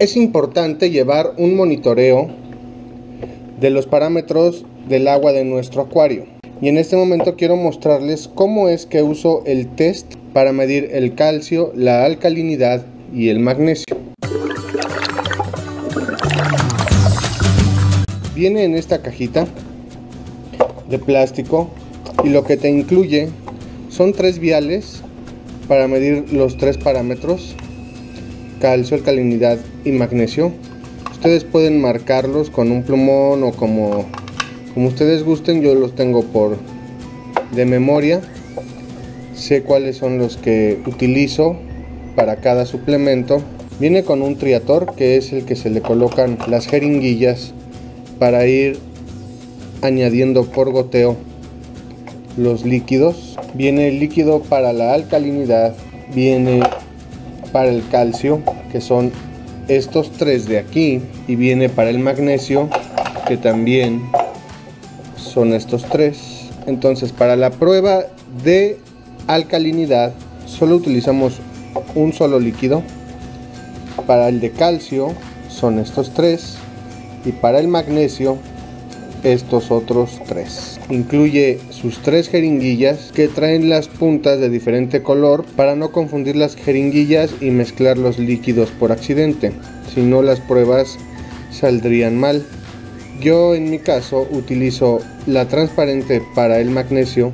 Es importante llevar un monitoreo de los parámetros del agua de nuestro acuario. Y en este momento quiero mostrarles cómo es que uso el test para medir el calcio, la alcalinidad y el magnesio. Viene en esta cajita de plástico y lo que te incluye son tres viales para medir los tres parámetros calcio, alcalinidad y magnesio. Ustedes pueden marcarlos con un plumón o como como ustedes gusten. Yo los tengo por de memoria. Sé cuáles son los que utilizo para cada suplemento. Viene con un triator que es el que se le colocan las jeringuillas para ir añadiendo por goteo los líquidos. Viene el líquido para la alcalinidad, viene para el calcio, que son estos tres de aquí, y viene para el magnesio, que también son estos tres. Entonces, para la prueba de alcalinidad, solo utilizamos un solo líquido. Para el de calcio, son estos tres y para el magnesio estos otros tres. Incluye sus tres jeringuillas que traen las puntas de diferente color para no confundir las jeringuillas y mezclar los líquidos por accidente, si no las pruebas saldrían mal. Yo en mi caso utilizo la transparente para el magnesio,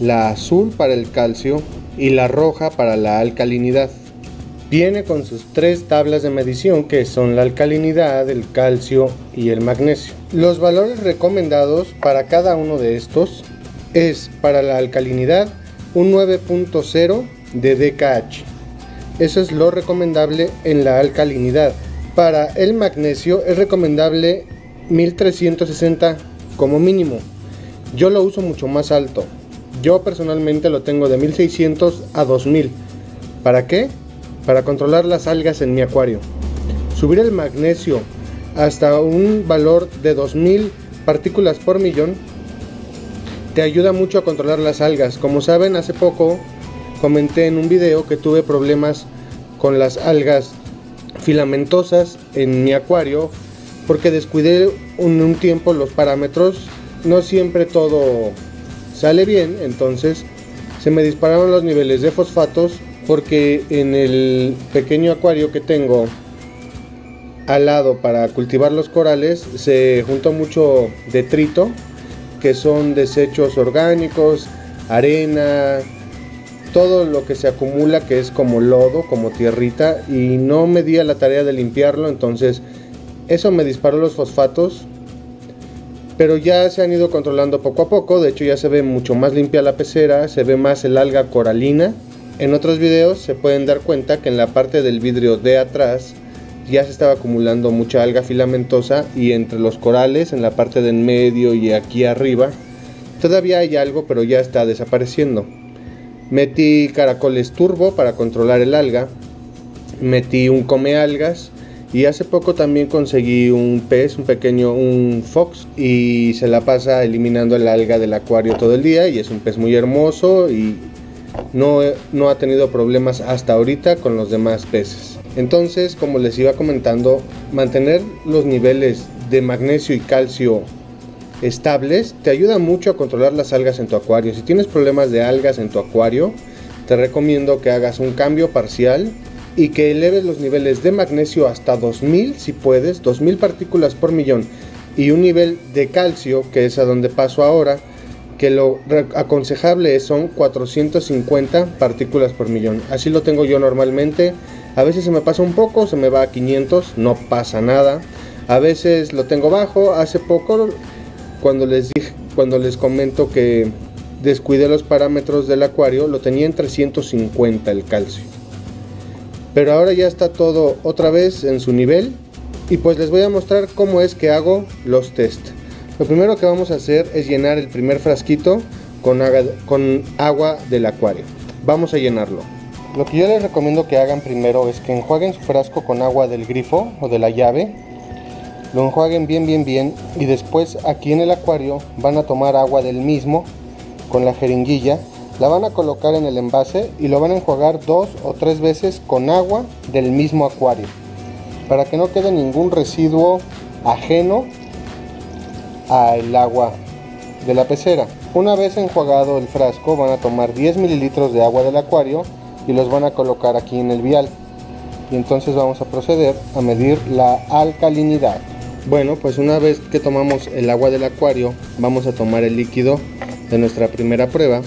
la azul para el calcio y la roja para la alcalinidad. Viene con sus tres tablas de medición que son la alcalinidad, el calcio y el magnesio. Los valores recomendados para cada uno de estos es para la alcalinidad un 9.0 de DKH. Eso es lo recomendable en la alcalinidad. Para el magnesio es recomendable 1360 como mínimo. Yo lo uso mucho más alto. Yo personalmente lo tengo de 1600 a 2000. ¿Para qué? Para controlar las algas en mi acuario. Subir el magnesio hasta un valor de 2000 partículas por millón te ayuda mucho a controlar las algas. Como saben, hace poco comenté en un video que tuve problemas con las algas filamentosas en mi acuario porque descuidé un, un tiempo los parámetros. No siempre todo sale bien, entonces se me dispararon los niveles de fosfatos porque en el pequeño acuario que tengo al lado para cultivar los corales se juntó mucho detrito que son desechos orgánicos, arena, todo lo que se acumula que es como lodo, como tierrita y no me di a la tarea de limpiarlo, entonces eso me disparó los fosfatos, pero ya se han ido controlando poco a poco, de hecho ya se ve mucho más limpia la pecera, se ve más el alga coralina en otros videos se pueden dar cuenta que en la parte del vidrio de atrás ya se estaba acumulando mucha alga filamentosa y entre los corales, en la parte de en medio y aquí arriba, todavía hay algo pero ya está desapareciendo. Metí caracoles turbo para controlar el alga, metí un come algas y hace poco también conseguí un pez, un pequeño, un fox y se la pasa eliminando el alga del acuario todo el día y es un pez muy hermoso y no, no ha tenido problemas hasta ahorita con los demás peces. Entonces, como les iba comentando, mantener los niveles de magnesio y calcio estables te ayuda mucho a controlar las algas en tu acuario. Si tienes problemas de algas en tu acuario, te recomiendo que hagas un cambio parcial y que eleves los niveles de magnesio hasta 2000 si puedes, 2000 partículas por millón y un nivel de calcio, que es a donde paso ahora, que lo aconsejable son 450 partículas por millón. Así lo tengo yo normalmente. A veces se me pasa un poco, se me va a 500, no pasa nada. A veces lo tengo bajo. Hace poco, cuando les dije, cuando les comento que descuidé los parámetros del acuario, lo tenía en 350 el calcio. Pero ahora ya está todo otra vez en su nivel. Y pues les voy a mostrar cómo es que hago los test. Lo primero que vamos a hacer es llenar el primer frasquito con, agua del acuario. Vamos a llenarlo. Lo que yo les recomiendo que hagan primero es que enjuaguen su frasco con agua del grifo o de la llave. Lo enjuaguen bien, bien, bien. Y después aquí en el acuario van a tomar agua del mismo con la jeringuilla. La van a colocar en el envase y lo van a enjuagar dos o tres veces con agua del mismo acuario. para que no quede ningún residuo ajeno al agua de la pecera. Una vez enjuagado el frasco van a tomar 10 mililitros de agua del acuario y los van a colocar aquí en el vial. Y entonces vamos a proceder a medir la alcalinidad. Bueno, pues una vez que tomamos el agua del acuario, vamos a tomar el líquido de nuestra primera prueba.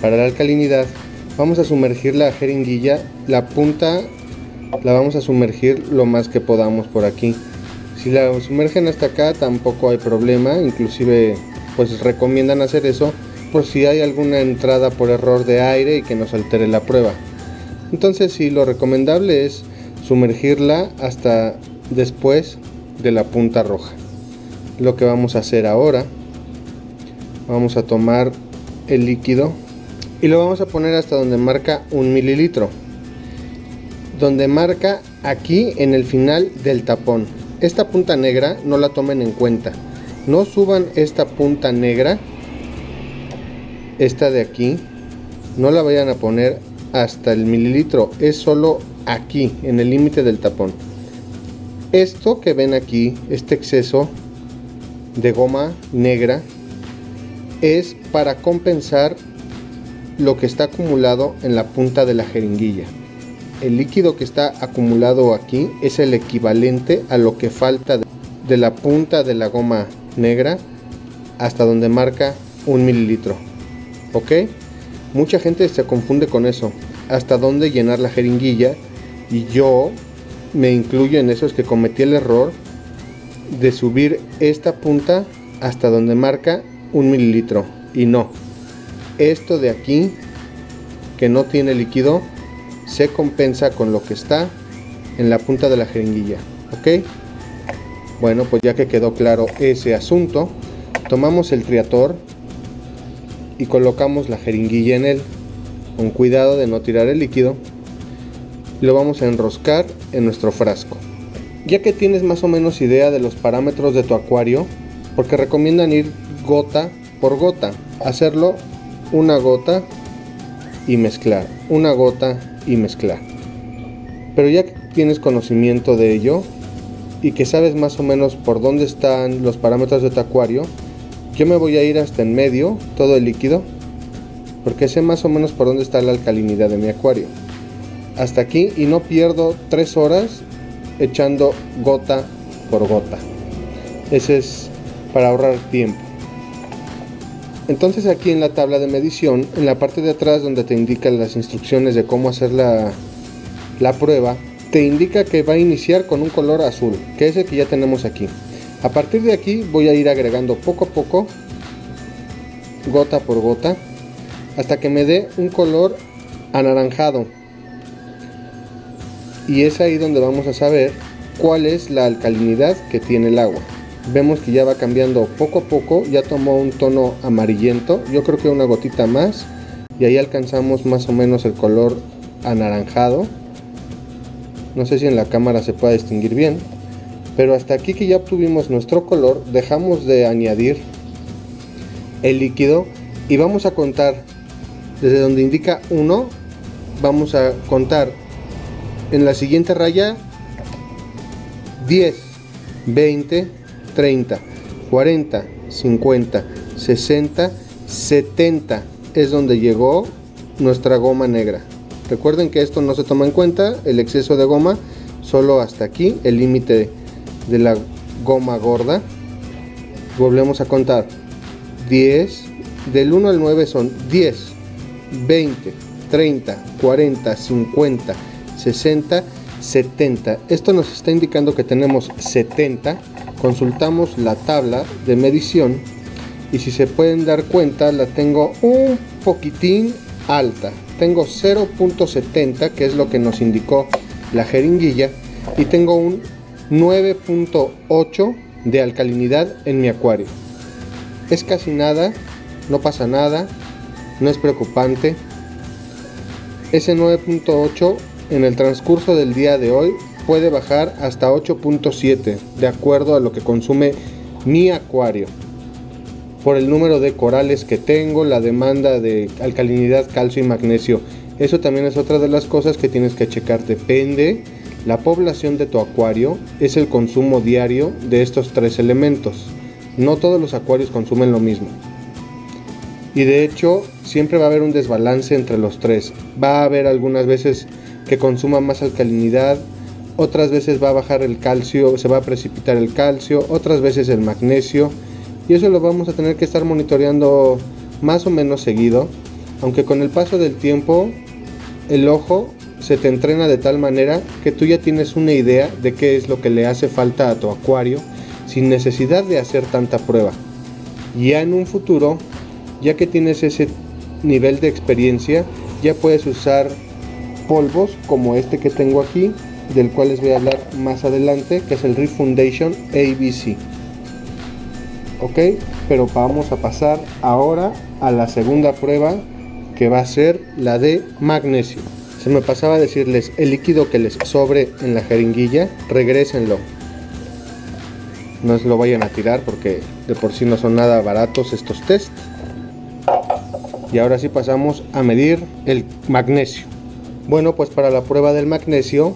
Para la alcalinidad, vamos a sumergir la jeringuilla, la punta la vamos a sumergir lo más que podamos por aquí. Si la sumergen hasta acá tampoco hay problema, inclusive pues recomiendan hacer eso por si hay alguna entrada por error de aire y que nos altere la prueba. Entonces sí, lo recomendable es sumergirla hasta después de la punta roja. Lo que vamos a hacer ahora, vamos a tomar el líquido y lo vamos a poner hasta donde marca un mililitro. Donde marca aquí en el final del tapón. Esta punta negra no la tomen en cuenta. No suban esta punta negra, esta de aquí, no la vayan a poner hasta el mililitro. Es solo aquí, en el límite del tapón. Esto que ven aquí, este exceso de goma negra, es para compensar lo que está acumulado en la punta de la jeringuilla. El líquido que está acumulado aquí es el equivalente a lo que falta de la punta de la goma negra hasta donde marca un mililitro. ¿Ok? Mucha gente se confunde con eso. Hasta dónde llenar la jeringuilla. Y yo me incluyo en eso, es que cometí el error de subir esta punta hasta donde marca un mililitro y no esto de aquí que no tiene líquido se compensa con lo que está en la punta de la jeringuilla ok bueno pues ya que quedó claro ese asunto tomamos el triator y colocamos la jeringuilla en él con cuidado de no tirar el líquido lo vamos a enroscar en nuestro frasco. Ya que tienes más o menos idea de los parámetros de tu acuario, porque recomiendan ir gota por gota, hacerlo una gota y mezclar, una gota y mezclar. Pero ya que tienes conocimiento de ello y que sabes más o menos por dónde están los parámetros de tu acuario, yo me voy a ir hasta en medio, todo el líquido, porque sé más o menos por dónde está la alcalinidad de mi acuario hasta aquí y no pierdo tres horas echando gota por gota. Ese es para ahorrar tiempo. Entonces aquí en la tabla de medición, en la parte de atrás donde te indican las instrucciones de cómo hacer la, la prueba, te indica que va a iniciar con un color azul, que es el que ya tenemos aquí. A partir de aquí voy a ir agregando poco a poco, gota por gota, hasta que me dé un color anaranjado y es ahí donde vamos a saber cuál es la alcalinidad que tiene el agua. Vemos que ya va cambiando poco a poco, ya tomó un tono amarillento, yo creo que una gotita más y ahí alcanzamos más o menos el color anaranjado. No sé si en la cámara se puede distinguir bien, pero hasta aquí que ya obtuvimos nuestro color, dejamos de añadir el líquido y vamos a contar desde donde indica 1, vamos a contar en la siguiente raya 10, 20, 30, 40, 50, 60, 70 es donde llegó nuestra goma negra. Recuerden que esto no se toma en cuenta, el exceso de goma, solo hasta aquí, el límite de la goma gorda. Volvemos a contar. 10, del 1 al 9 son 10, 20, 30, 40, 50, 60, 70. Esto nos está indicando que tenemos 70. Consultamos la tabla de medición y si se pueden dar cuenta la tengo un poquitín alta. Tengo 0.70 que es lo que nos indicó la jeringuilla y tengo un 9.8 de alcalinidad en mi acuario. Es casi nada, no pasa nada, no es preocupante. Ese 9.8 en el transcurso del día de hoy puede bajar hasta 8.7 de acuerdo a lo que consume mi acuario por el número de corales que tengo, la demanda de alcalinidad, calcio y magnesio. Eso también es otra de las cosas que tienes que checar. Depende La población de tu acuario es el consumo diario de estos tres elementos. No todos los acuarios consumen lo mismo. Y de hecho, siempre va a haber un desbalance entre los tres. Va a haber algunas veces que consuma más alcalinidad, otras veces va a bajar el calcio, se va a precipitar el calcio, otras veces el magnesio. Y eso lo vamos a tener que estar monitoreando más o menos seguido. Aunque con el paso del tiempo, el ojo se te entrena de tal manera que tú ya tienes una idea de qué es lo que le hace falta a tu acuario sin necesidad de hacer tanta prueba. Ya en un futuro, ya que tienes ese nivel de experiencia, ya puedes usar polvos como este que tengo aquí, del cual les voy a hablar más adelante, que es el Reef ABC. Ok, pero vamos a pasar ahora a la segunda prueba que va a ser la de magnesio. Se me pasaba a decirles, el líquido que les sobre en la jeringuilla, regrésenlo. No se lo vayan a tirar porque de por sí no son nada baratos estos test. Y ahora sí pasamos a medir el magnesio. Bueno, pues para la prueba del magnesio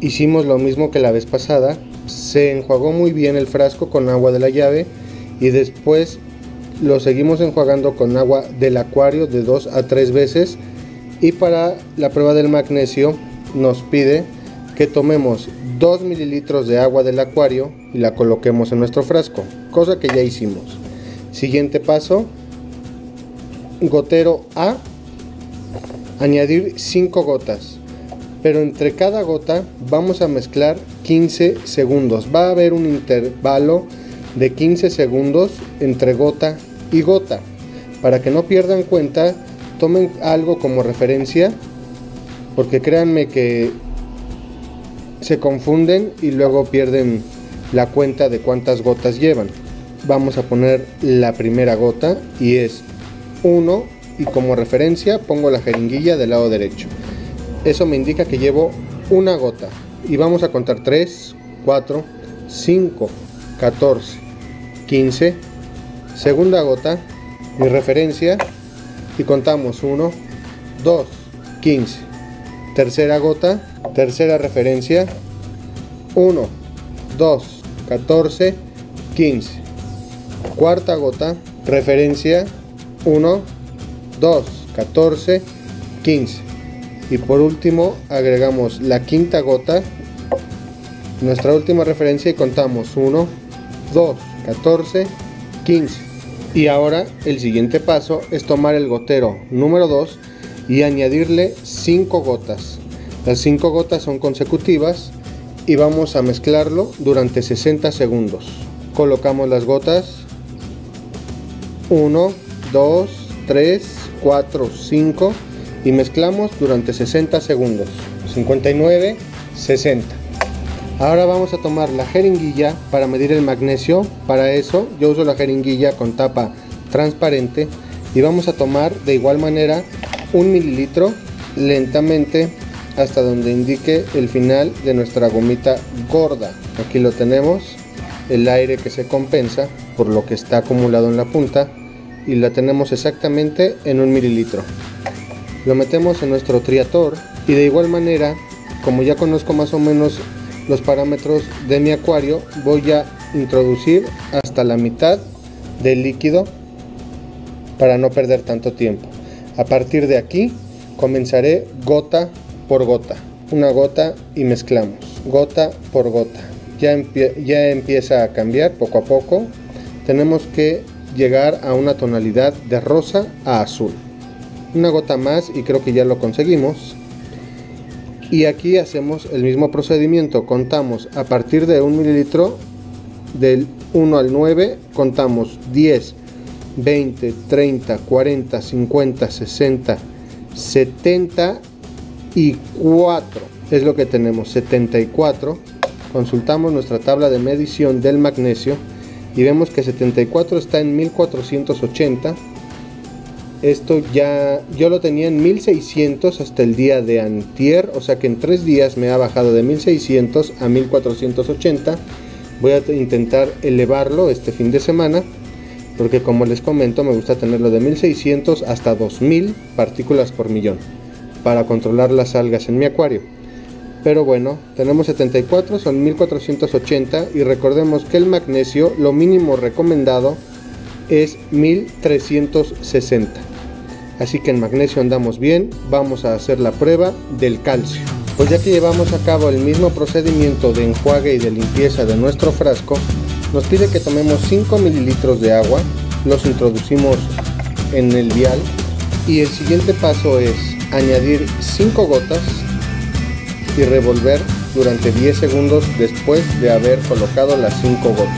hicimos lo mismo que la vez pasada. Se enjuagó muy bien el frasco con agua de la llave y después lo seguimos enjuagando con agua del acuario de dos a tres veces y para la prueba del magnesio nos pide que tomemos 2 mililitros de agua del acuario y la coloquemos en nuestro frasco, cosa que ya hicimos. Siguiente paso, gotero A, añadir 5 gotas, pero entre cada gota vamos a mezclar 15 segundos. Va a haber un intervalo de 15 segundos entre gota y gota. Para que no pierdan cuenta, tomen algo como referencia, porque créanme que se confunden y luego pierden la cuenta de cuántas gotas llevan. Vamos a poner la primera gota y es 1 y como referencia pongo la jeringuilla del lado derecho. Eso me indica que llevo una gota y vamos a contar 3, 4, 5, 14, 15, segunda gota, mi referencia y contamos 1, 2, 15. Tercera gota, tercera referencia, 1, 2, 14, 15. Cuarta gota, referencia, 1, 2, 14, 15. Y por último agregamos la quinta gota, nuestra última referencia y contamos 1, 2, 14, 15. Y ahora el siguiente paso es tomar el gotero número 2 y añadirle 5 gotas. Las 5 gotas son consecutivas y vamos a mezclarlo durante 60 segundos. Colocamos las gotas 1, 2, 3, 4, 5 y mezclamos durante 60 segundos. 59, 60. Ahora vamos a tomar la jeringuilla para medir el magnesio. Para eso yo uso la jeringuilla con tapa transparente y vamos a tomar de igual manera un mililitro lentamente hasta donde indique el final de nuestra gomita gorda. Aquí lo tenemos, el aire que se compensa por lo que está acumulado en la punta y la tenemos exactamente en un mililitro. Lo metemos en nuestro triator y de igual manera, como ya conozco más o menos los parámetros de mi acuario voy a introducir hasta la mitad del líquido para no perder tanto tiempo. A partir de aquí comenzaré gota por gota, una gota y mezclamos, gota por gota. Ya, ya empieza a cambiar poco a poco. Tenemos que llegar a una tonalidad de rosa a azul. Una gota más y creo que ya lo conseguimos. Y aquí hacemos el mismo procedimiento. Contamos a partir de un mililitro del 1 al 9 contamos 10 20 30 40 50 60 74 es lo que tenemos 74 consultamos nuestra tabla de medición del magnesio y vemos que 74 está en 1480 esto ya yo lo tenía en 1600 hasta el día de antier, o sea que en tres días me ha bajado de 1600 a 1480. Voy a intentar elevarlo este fin de semana, porque como les comento me gusta tenerlo de 1600 hasta 2000 partículas por millón para controlar las algas en mi acuario. Pero bueno, tenemos 74, son 1480 y recordemos que el magnesio, lo mínimo recomendado es 1360. Así que en magnesio andamos bien, vamos a hacer la prueba del calcio. Pues ya que llevamos a cabo el mismo procedimiento de enjuague y de limpieza de nuestro frasco, nos pide que tomemos 5 mililitros de agua, los introducimos en el vial y el siguiente paso es añadir 5 gotas y revolver durante 10 segundos después de haber colocado las 5 gotas.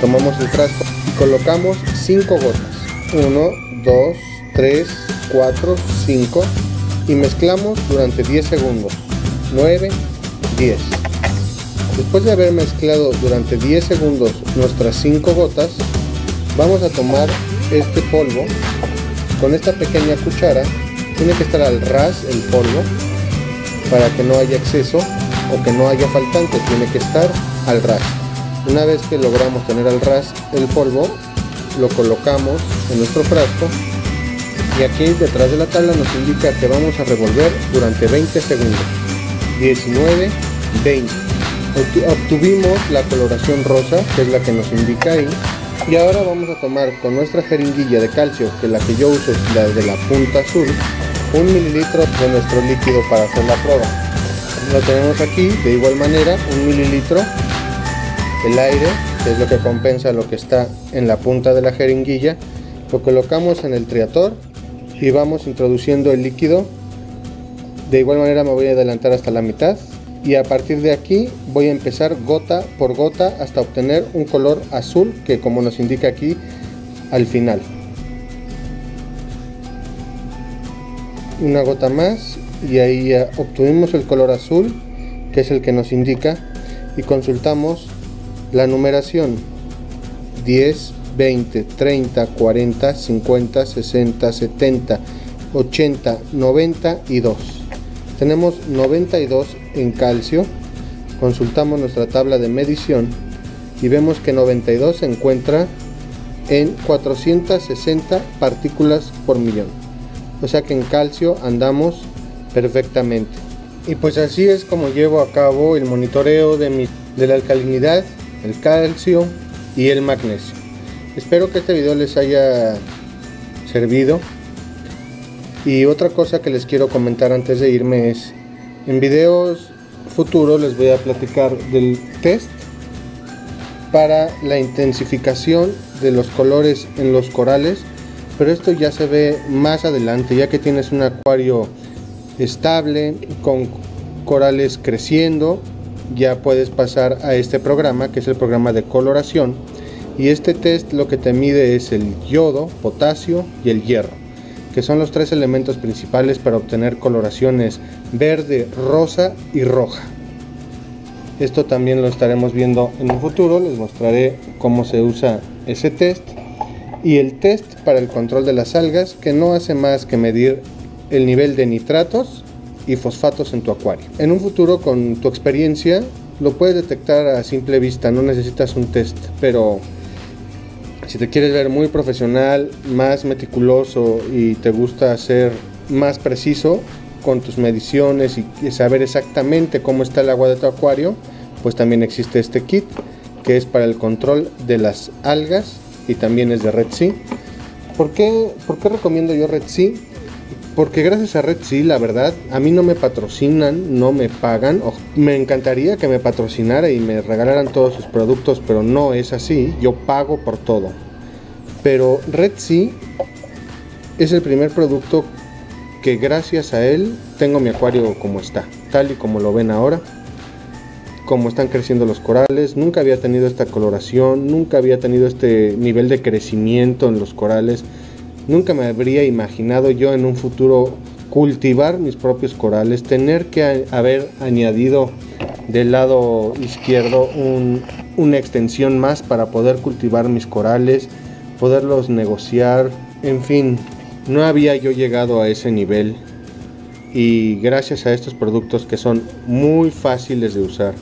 Tomamos el frasco y colocamos 5 gotas. 1, 2, 3, 4, 5 y mezclamos durante 10 segundos. 9, 10. Después de haber mezclado durante 10 segundos nuestras 5 gotas, vamos a tomar este polvo con esta pequeña cuchara. Tiene que estar al ras el polvo para que no haya exceso o que no haya faltante. Tiene que estar al ras. Una vez que logramos tener al ras el polvo, lo colocamos en nuestro frasco y aquí detrás de la tabla nos indica que vamos a revolver durante 20 segundos 19 20 obtuvimos la coloración rosa que es la que nos indica ahí y ahora vamos a tomar con nuestra jeringuilla de calcio que la que yo uso es la de la punta azul un mililitro de nuestro líquido para hacer la prueba. Lo tenemos aquí de igual manera un mililitro el aire que es lo que compensa lo que está en la punta de la jeringuilla. Lo colocamos en el triator y vamos introduciendo el líquido. De igual manera me voy a adelantar hasta la mitad. Y a partir de aquí voy a empezar gota por gota hasta obtener un color azul que como nos indica aquí al final una gota más y ahí obtuvimos el color azul que es el que nos indica y consultamos la numeración 10 20, 30, 40, 50, 60, 70, 80, 92. Tenemos 92 en calcio. Consultamos nuestra tabla de medición y vemos que 92 se encuentra en 460 partículas por millón. O sea que en calcio andamos perfectamente. Y pues así es como llevo a cabo el monitoreo de, mi, de la alcalinidad, el calcio y el magnesio. Espero que este video les haya servido. Y otra cosa que les quiero comentar antes de irme es, en videos futuros les voy a platicar del test para la intensificación de los colores en los corales, pero esto ya se ve más adelante, ya que tienes un acuario estable con corales creciendo, ya puedes pasar a este programa que es el programa de coloración. Y este test lo que te mide es el yodo, potasio y el hierro, que son los tres elementos principales para obtener coloraciones verde, rosa y roja. Esto también lo estaremos viendo en un futuro, les mostraré cómo se usa ese test y el test para el control de las algas que no hace más que medir el nivel de nitratos y fosfatos en tu acuario. En un futuro con tu experiencia lo puedes detectar a simple vista, no necesitas un test, pero si te quieres ver muy profesional, más meticuloso y te gusta ser más preciso con tus mediciones y saber exactamente cómo está el agua de tu acuario, pues también existe este kit que es para el control de las algas y también es de Red. ¿Por qué, ¿Por qué recomiendo yo Red Sea? Porque gracias a Red la verdad, a mí no me patrocinan, no me pagan. me encantaría que me patrocinara y me regalaran todos sus productos, pero no es así. Yo pago por todo. Pero Red Sea es el primer producto que gracias a él tengo mi acuario como está, tal y como lo ven ahora. Como están creciendo los corales, nunca había tenido esta coloración, nunca había tenido este nivel de crecimiento en los corales Nunca me habría imaginado yo en un futuro cultivar mis propios corales, tener que haber añadido del lado izquierdo una extensión más para poder cultivar mis corales, poderlos negociar, en fin, no había yo llegado a ese nivel. Y gracias a estos productos que son muy fáciles de usar,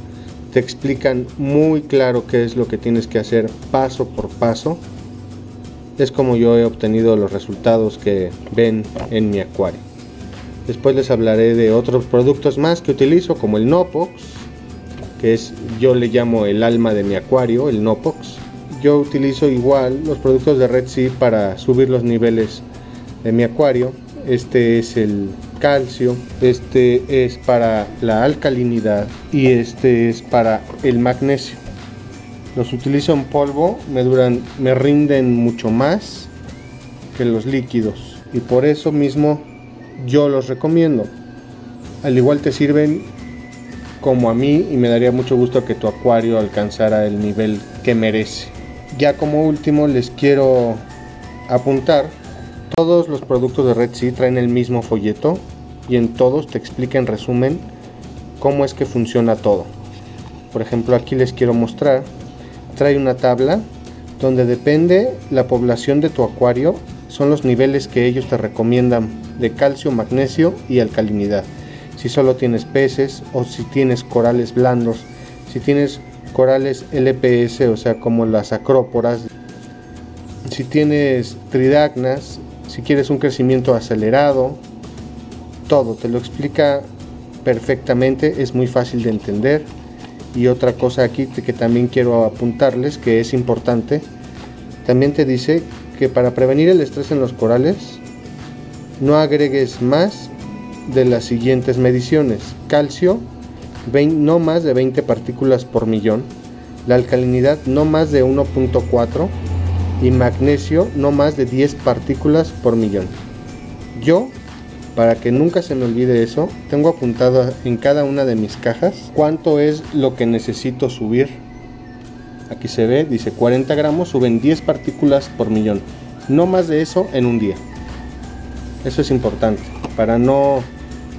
te explican muy claro qué es lo que tienes que hacer paso por paso es como yo he obtenido los resultados que ven en mi acuario. Después les hablaré de otros productos más que utilizo como el Nopox, que es yo le llamo el alma de mi acuario, el Nopox. Yo utilizo igual los productos de Red Sea para subir los niveles de mi acuario. Este es el calcio, este es para la alcalinidad y este es para el magnesio. Los utilizo en polvo, me duran, me rinden mucho más que los líquidos y por eso mismo yo los recomiendo. Al igual te sirven como a mí y me daría mucho gusto que tu acuario alcanzara el nivel que merece. Ya como último les quiero apuntar, todos los productos de Red Sea traen el mismo folleto y en todos te explica en resumen cómo es que funciona todo. Por ejemplo aquí les quiero mostrar, trae una tabla donde depende la población de tu acuario, son los niveles que ellos te recomiendan de calcio, magnesio y alcalinidad. Si solo tienes peces o si tienes corales blandos, si tienes corales LPS, o sea, como las acróporas, si tienes tridacnas, si quieres un crecimiento acelerado, todo te lo explica perfectamente, es muy fácil de entender. Y otra cosa aquí que también quiero apuntarles que es importante, también te dice que para prevenir el estrés en los corales, no agregues más de las siguientes mediciones. Calcio, no más de 20 partículas por millón. La alcalinidad no más de 1.4 y magnesio no más de 10 partículas por millón. Yo, para que nunca se me olvide eso, tengo apuntado en cada una de mis cajas cuánto es lo que necesito subir. Aquí se ve, dice 40 gramos, suben 10 partículas por millón. No más de eso en un día. Eso es importante para no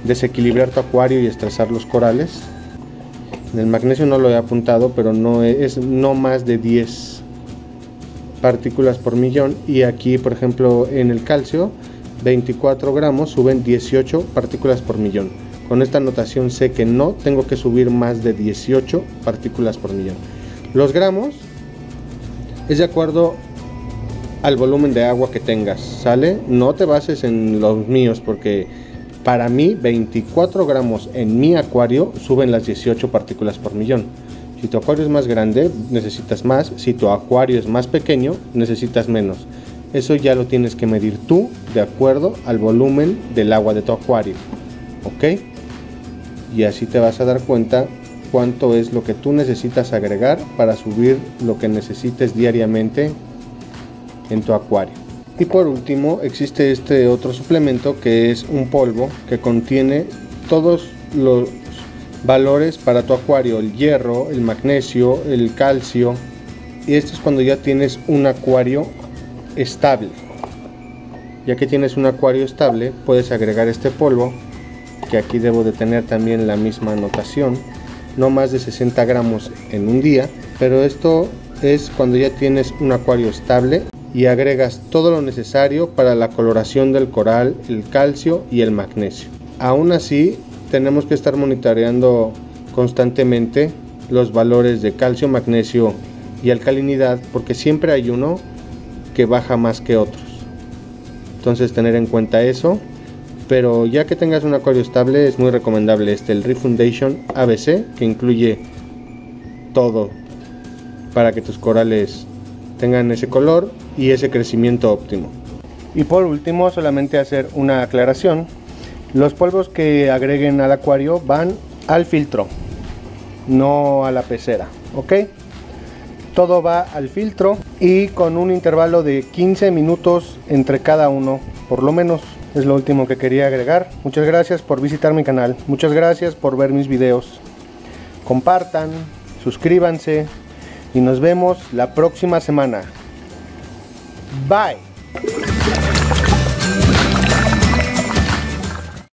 desequilibrar tu acuario y estresar los corales. El magnesio no lo he apuntado, pero no es no más de 10 partículas por millón. Y aquí, por ejemplo, en el calcio, 24 gramos suben 18 partículas por millón. Con esta notación sé que no tengo que subir más de 18 partículas por millón. Los gramos es de acuerdo al volumen de agua que tengas, ¿sale? No te bases en los míos porque para mí 24 gramos en mi acuario suben las 18 partículas por millón. Si tu acuario es más grande, necesitas más. Si tu acuario es más pequeño, necesitas menos. Eso ya lo tienes que medir tú de acuerdo al volumen del agua de tu acuario. ¿Ok? Y así te vas a dar cuenta cuánto es lo que tú necesitas agregar para subir lo que necesites diariamente en tu acuario. Y por último existe este otro suplemento que es un polvo que contiene todos los valores para tu acuario, el hierro, el magnesio, el calcio. Y esto es cuando ya tienes un acuario estable. Ya que tienes un acuario estable, puedes agregar este polvo, que aquí debo de tener también la misma anotación, no más de 60 gramos en un día, pero esto es cuando ya tienes un acuario estable y agregas todo lo necesario para la coloración del coral, el calcio y el magnesio. Aún así, tenemos que estar monitoreando constantemente los valores de calcio, magnesio y alcalinidad porque siempre hay uno que baja más que otros. Entonces tener en cuenta eso. Pero ya que tengas un acuario estable es muy recomendable este, el Reef Foundation ABC, que incluye todo para que tus corales tengan ese color y ese crecimiento óptimo. Y por último, solamente hacer una aclaración. Los polvos que agreguen al acuario van al filtro, no a la pecera, ¿ok? Todo va al filtro y con un intervalo de 15 minutos entre cada uno, por lo menos es lo último que quería agregar. Muchas gracias por visitar mi canal, muchas gracias por ver mis videos. Compartan, suscríbanse y nos vemos la próxima semana. Bye.